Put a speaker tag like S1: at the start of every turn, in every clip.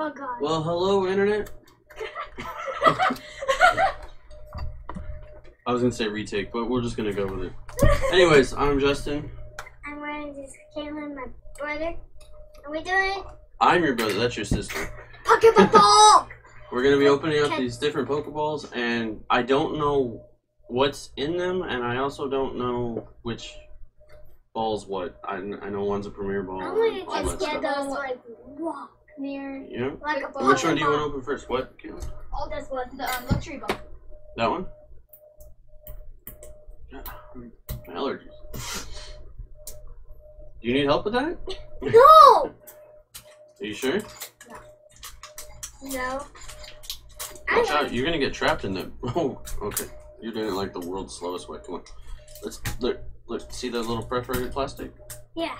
S1: Oh god.
S2: Well, hello, internet. I was gonna say retake, but we're just gonna go with it. Anyways, I'm Justin.
S1: I'm wearing this Caitlin, my brother. Are we doing it?
S2: I'm your brother. That's your sister.
S1: Pokeball?
S2: We're gonna be opening up
S1: Okay.
S2: these different Pokeballs, and I don't know what's in them, and I also don't know which ball's what. I, I know one's a Premier Ball.
S1: I'm gonna just get those like near
S2: Yeah.
S1: like a
S2: Which one do you want to open first? What?
S3: All this was the um, luxury box.
S2: That one? Allergies. Do you need help with that?
S1: No,
S2: Are you sure?
S1: no. I
S2: Watch out, you're gonna get trapped in the. Oh, okay. You're doing it like the world's slowest way. Come on. Let's look. Look. See that little perforated plastic?
S1: yeah.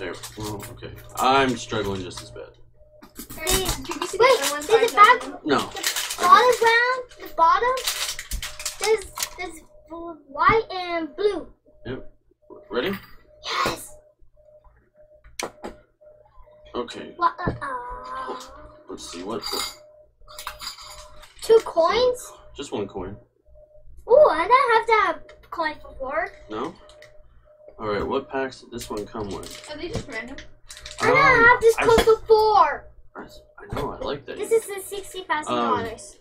S2: There. Oh, okay. I'm struggling just as bad.
S3: Did you see
S1: Wait,
S3: the other one?
S1: there's a
S3: Sorry,
S1: back-
S2: No.
S1: Bottom round, the bottom. There's there's white and blue. Yep.
S2: Ready?
S1: Yes.
S2: Okay.
S1: What? Uh, uh,
S2: Let's see. What-
S1: two coins.
S2: Just one coin. Packs did this one come with?
S3: Are they just random?
S1: I didn't have this
S2: I-
S1: coin before.
S2: I, I know. I like that.
S1: This is the sixty thousand
S2: Um,
S1: dollars.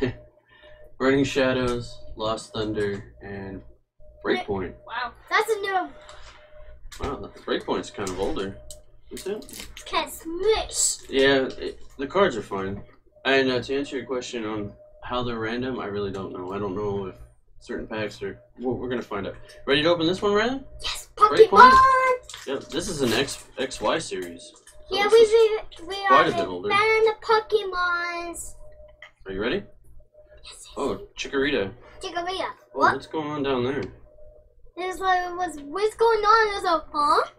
S2: Burning Shadows, Lost Thunder, and Breakpoint.
S3: Wow.
S1: That's a new
S2: Wow, the Breakpoint's kind of older. Is it?
S1: can smush.
S2: Yeah, it, the cards are fine. And uh, to answer your question on how they're random, I really don't know. I don't know if certain packs are. Well, we're gonna find out. Ready to open this one, Ryan?
S1: Yes,
S2: Great
S1: Pokemon.
S2: Yep. This is an X XY series. So
S1: Yeah, we we are
S2: a bit
S1: the
S2: older.
S1: better than the Pokemons.
S2: Are you ready?
S1: Yes.
S2: Oh, Chikorita.
S1: Chikorita.
S2: Oh,
S1: What?
S2: what's going on down there?
S1: There's like was what's going on? There's a huh?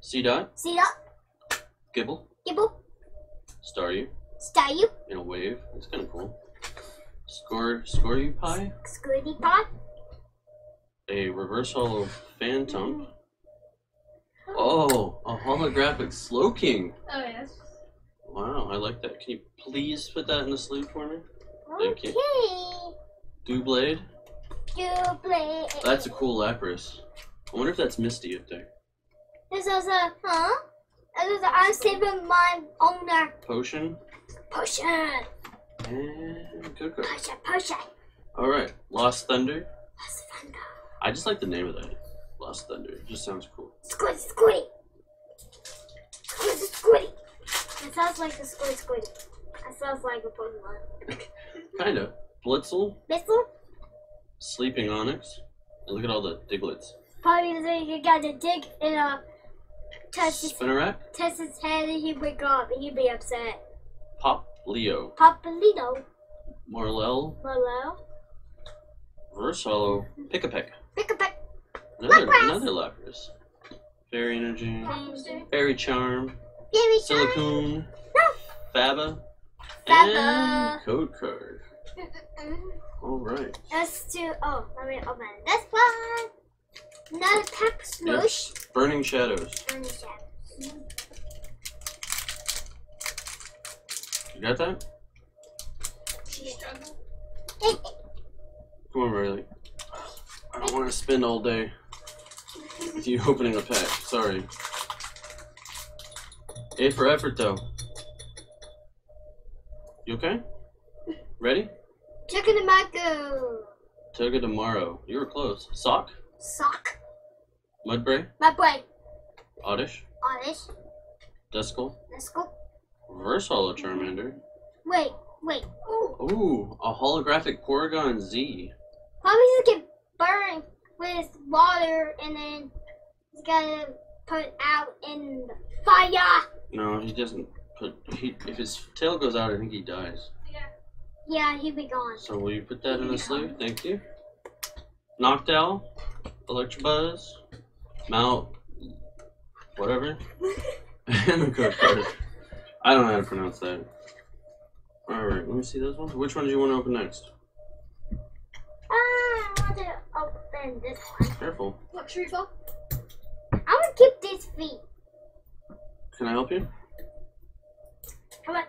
S2: C dot,
S1: See that?
S2: Gible,
S1: Gible,
S2: Staryu
S1: Staryu,
S2: in a wave. It's kind of cool. Score, score you pie.
S1: Squirty Pot.
S2: A reverse holo Phantom. Oh, a holographic Slowking.
S3: Oh yes.
S2: Wow, I like that. Can you please put that in the sleeve for me? Thank you.
S1: Okay.
S2: Dewblade.
S1: You play.
S2: That's a cool Lapras. I wonder if that's Misty up there.
S1: This is a huh? This is a, I'm saving my owner.
S2: Potion
S1: Potion,
S2: and Coco.
S1: potion, potion.
S2: Alright, Lost Thunder.
S1: Lost fun.
S2: I just like the name of that. Lost Thunder. It just sounds cool.
S1: Squid, squid. Squid, squiddy. It sounds like a squid, squid. It sounds like a Pokemon.
S2: Kinda. Blitzle,
S1: Missile?
S2: Sleeping Onix. And look at all the Digletts.
S1: Probably you got to dig and uh, test his,
S2: Spinarak,
S1: test his head and he'd wake up and he'd be upset.
S2: Pop Leo,
S1: Papalito.
S2: Morelull,
S1: Hello?
S2: Reverse Holo, Pikipek.
S1: Pick a peck.
S2: Another,
S1: Lapras.
S2: another Lapras. Fairy Energy,
S1: Baby
S2: Fairy Charm,
S1: shark.
S2: Silcoon,
S1: No.
S2: Faba,
S1: Faba.
S2: and Code Card. Alright.
S1: Let's do. Oh, let me open this one. Another pack smoosh.
S2: Burning Shadows.
S1: And the shadows.
S2: You got that?
S3: She struggled.
S2: Come on, Riley. I don't want to spend all day with you opening a pack. Sorry. A for effort, though. You okay? Ready?
S1: Chicken and mango.
S2: Toga tomorrow. You were close. Sock,
S1: Sock.
S2: Mudbray,
S1: boy.
S2: Oddish,
S1: Honest.
S2: Duskull,
S1: go.
S2: Reverse Holo Charmander.
S1: Wait, wait. Ooh.
S2: Ooh, a holographic Porygon Z.
S1: Probably just get burned with water and then he's gotta put out in the fire.
S2: No, he doesn't put. He, if his tail goes out, I think he dies.
S3: Yeah.
S1: Yeah, he'd be gone.
S2: So will you put that in the sleeve? Thank you. Noctowl, Electabuzz, Mount, whatever, and the card. I don't know how to pronounce that. All right, let me see those ones. Which one do you want to open next?
S1: than this one.
S2: Careful.
S3: Look, Sharifa.
S1: I would keep these feet.
S2: Can I help you? Come on.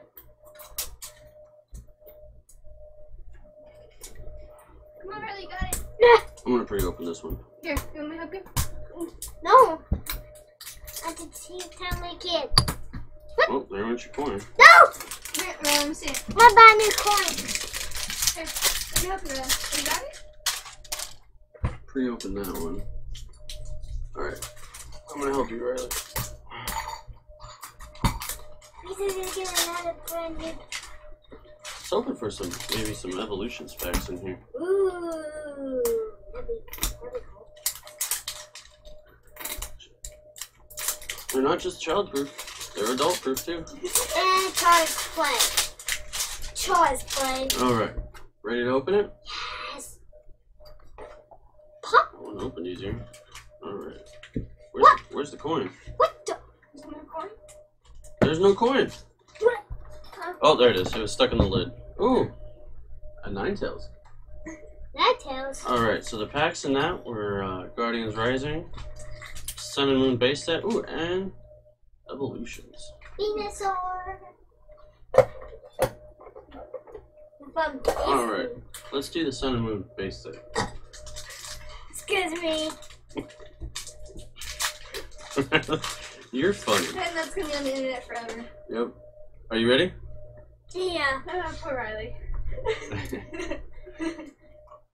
S2: Come on, Harley, you got it. I'm gonna pre-open this one.
S3: Here, you want me to help you? Mm.
S1: No. I can see it time I What?
S2: Oh, there went your coin.
S1: No!
S3: Wait, wait, let me see it.
S1: What about new coin?
S3: Here, let me help you, Riley. You got it?
S2: Pre-open that one. All right. I'm gonna help you, Riley.
S1: This is gonna get another brand new.
S2: Let's hoping for some maybe some evolution specs in here.
S1: Ooh. That'd be, that'd be cool.
S2: They're not just child-proof; they're adult-proof too.
S1: And Charles play. Charles play.
S2: All right. Ready to open it?
S1: Yes. Pop.
S2: I want to open easier. All right. Where's,
S1: What?
S2: where's the coin?
S1: What the?
S3: Is there a coin?
S2: There's no coin.
S1: What?
S2: Oh, there it is. It was stuck in the lid. Ooh, a Ninetales.
S1: That tells.
S2: All right, so the packs in that were uh, Guardians Rising, Sun and Moon base set, ooh, and Evolutions.
S1: Venusaur.
S2: All right, let's do the Sun and Moon base set.
S1: Excuse me.
S2: You're funny.
S3: And that's gonna be on the internet forever.
S2: Yep. Are you ready?
S1: Yeah.
S3: Ah, poor Riley.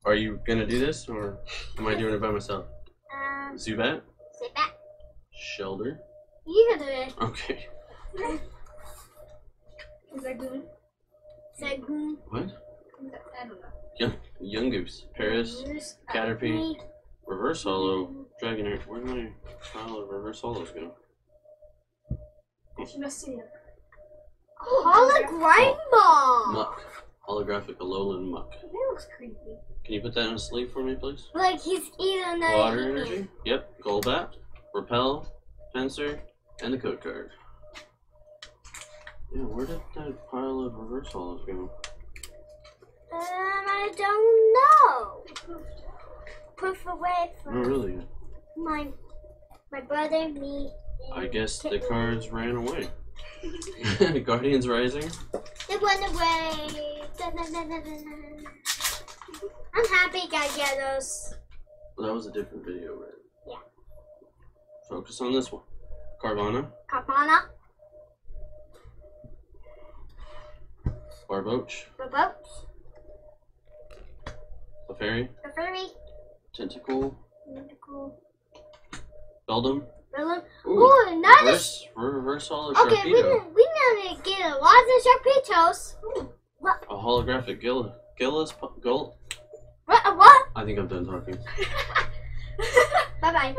S2: Are you gonna do this, or am I doing it by myself?
S1: Um,
S2: Zubat,
S1: sit back.
S2: Shellder.
S1: You can do it.
S2: Okay.
S3: That good?
S2: What?
S3: I don't know.
S2: Young, Yungoos, Paris, Caterpie, Reverse Holo, Dragonair. Where'd my pile of Reverse Holos go?
S3: You must see it.
S1: Hologram ball.
S2: Muk. Holographic Alolan Muk.
S3: That looks creepy.
S2: Can you put that in a sleeve for me, please?
S1: Like he's eating a
S2: Water Energy. Yep. Golbat, Repel, Fencer, and the code card. Yeah, where did that pile of Reverse Holos go?
S1: Um, I don't know. Poof away from Oh,
S2: really?
S1: my my brother, me. and
S2: I guess the cards ran away. Guardians Rising.
S1: They went away. Dun, dun, dun, dun, dun, dun. I'm happy I get those.
S2: Well, that was a different video, right?
S1: Yeah.
S2: Focus on this one. Carvanha,
S1: Carpana,
S2: Barboach,
S1: Bobo,
S2: Clefairy,
S1: the
S2: Tentacool,
S1: Mythical,
S2: Beldum.
S1: Rillain.
S2: Ooh,
S1: Ooh, not a
S2: reverse, reverse holo
S1: Okay, we
S2: Sharpedo.
S1: need, we need to get a lot of Sharpedos.
S2: A holographic Gill, Gillis, Gull.
S1: What? What?
S2: I think I'm done talking.
S1: Bye bye.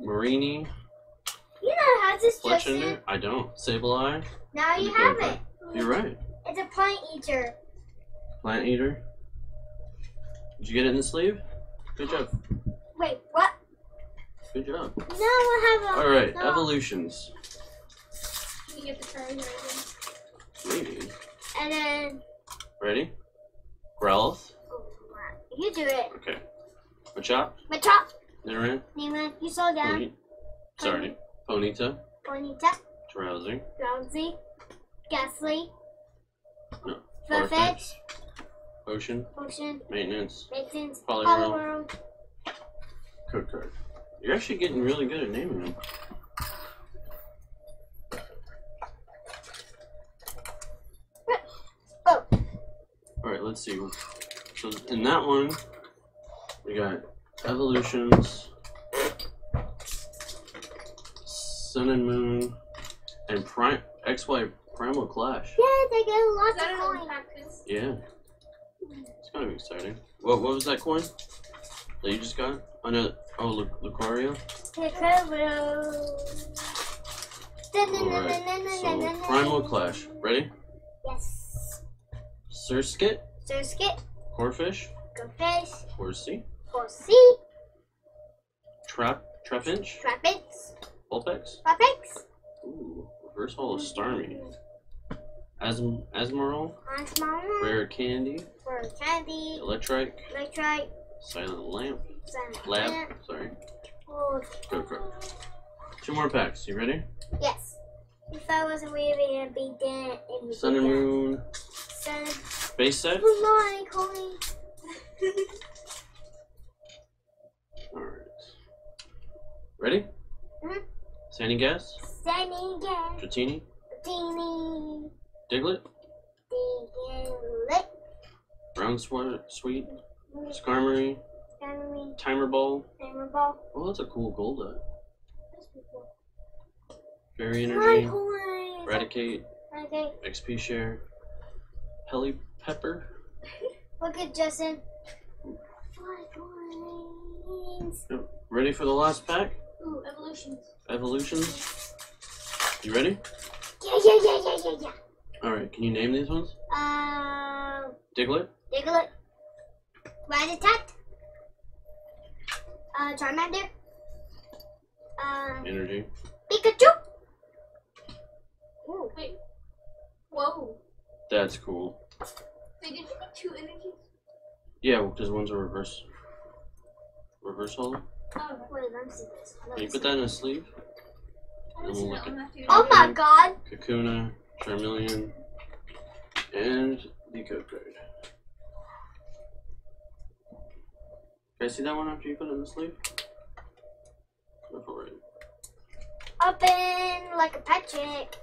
S2: Marini,
S1: You know how this just
S2: Fletchinder. I don't. Sableye.
S1: Now you have
S2: can-
S1: it.
S2: You're right.
S1: It's a plant eater.
S2: Plant Eater. Did you get it in the sleeve? Good job.
S1: Wait, what?
S2: Good job.
S1: No, I have a.
S2: All right,
S1: no.
S2: evolutions.
S3: You get the card
S2: Maybe.
S1: And then.
S2: Ready? Growlithe.
S1: oh, You do it.
S2: Okay. Machop.
S1: My top.
S2: Nidoran.
S1: Nima, you slow down.
S2: Pony. Sorry. Ponyta.
S1: Bonita.
S2: Drowsy.
S1: Drowsy. Gastly.
S2: No.
S1: Farfetch.
S2: Potion.
S1: Potion.
S2: Maintenance.
S1: Maintenance.
S2: Poliwhirl.
S1: Poliwhirl.
S2: Code card. You're actually getting really good at naming them.
S1: Oh.
S2: Alright, let's see. So in that one, we got evolutions, sun and moon, and prime XY primal clash.
S1: Yeah, they get
S3: Is
S1: lots of
S3: an
S1: coins.
S2: Yeah, it's kind of exciting. What what was that coin that you just got? Oh no, oh Lu- Lucario. Alright, so primal clash. Ready?
S1: Yes.
S2: Surskit,
S1: Surskit,
S2: Corphish,
S1: Goldfish,
S2: Horsea,
S1: Horsea,
S2: Trap, Trapinch,
S1: Trapinch.
S2: Vulpix.
S1: Puppets,
S2: Ooh, reverse holo Starmie. As Asmoral.
S1: Asmeral.
S2: Rare candy.
S1: Rare candy.
S2: Electric.
S1: Electric.
S2: Silent lamp.
S1: Silent
S2: Lab.
S1: Lamp.
S2: Sorry.
S1: Gold.
S2: Go, go. Two more packs. You ready?
S1: Yes. If I wasn't waving, it'd be dead. It'd
S2: Sun and moon.
S1: Sun.
S2: Base set.
S1: Moon, Colleen. Alright.
S2: Ready?
S1: Mm hmm
S2: Sandy gas?
S1: Sandy gas.
S2: Dratini?
S1: Dratini.
S2: Diglett,
S1: Diglett.
S2: Brown Sweat, Sweet, Skarmory,
S1: Sunny.
S2: Timer Ball.
S1: Hammer ball.
S2: Oh, that's a cool Golduck. Fairy
S1: My
S2: Energy,
S1: coins.
S2: Eradicate,
S1: Okay.
S2: XP Share, Helly Pepper,
S1: Look at Justin. Coins.
S2: Ready for the last pack?
S3: Ooh, evolutions.
S2: Evolutions. You ready?
S1: Yeah, yeah, yeah, yeah, yeah, yeah.
S2: Alright, can you name these ones?
S1: Um,
S2: Diglett,
S1: Diglett. Rattata. Uh, Charmander. Um,
S2: Energy.
S1: Pikachu. Ooh.
S3: Wait. Whoa.
S2: That's cool.
S3: Wait, did you get two energies?
S2: Yeah, because one's a reverse. Reverse holo.
S3: Oh,
S1: Wait, let me see this. Let
S2: Can
S1: me
S2: you put that in a sleeve?
S3: I don't
S2: I'm
S3: see that
S2: looking.
S3: one after you.
S1: Oh my god.
S2: Kakuna, Charmeleon, and the code card. Can I see that one after you put it in the sleeve? Go for it.
S1: Open like a Patrick.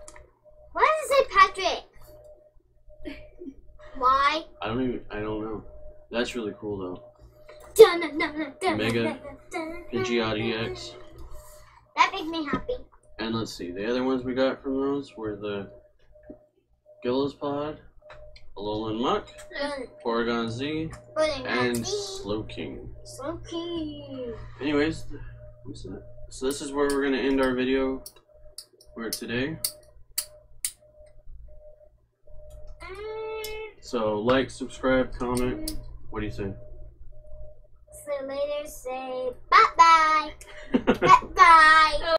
S1: Why does it say Patrick? Why?
S2: I don't even. I don't know. That's really cool though.
S1: Mega.
S2: Pidgeot EX.
S1: That makes me happy.
S2: And let's see, the other ones we got from those were the Gillispod, Alolan Muk, mm. Porygon Z, and
S1: happy.
S2: Slowking. Anyways. So this is where we're gonna end our video for today. Mm. So like, subscribe, comment. What do you say?
S1: So later say bye bye bye. Bye